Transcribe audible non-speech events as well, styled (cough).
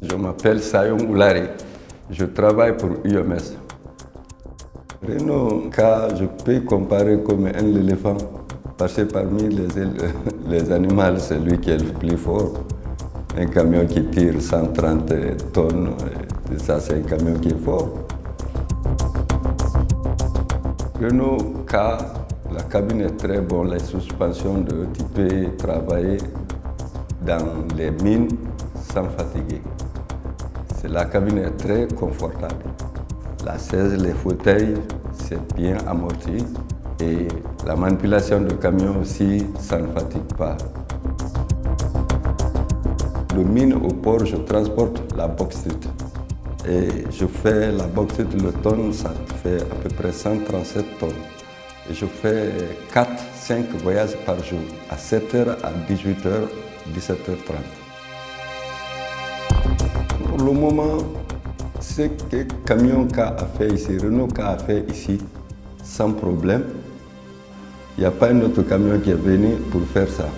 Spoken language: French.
Je m'appelle Sayon Oulari. Je travaille pour UMS. Renault K, je peux comparer comme un éléphant parce que parmi les, (laughs) les animaux, c'est lui qui est le plus fort. Un camion qui tire 130 tonnes, ça c'est un camion qui est fort. Renault K, la cabine est très bonne, les suspensions de tu peux travailler dans les mines sans. La cabine est très confortable. La chaise, les fauteuils, c'est bien amorti et la manipulation du camion aussi, ça ne fatigue pas. De mine au port, je transporte la bauxite. Et je fais la bauxite, le tonne, ça fait à peu près 137 tonnes. Je fais 4-5 voyages par jour, à 7h, à 18h, 17h30. Pour le moment, ce que Camion K a fait ici, Renault K a fait ici, sans problème, il n'y a pas un autre camion qui est venu pour faire ça.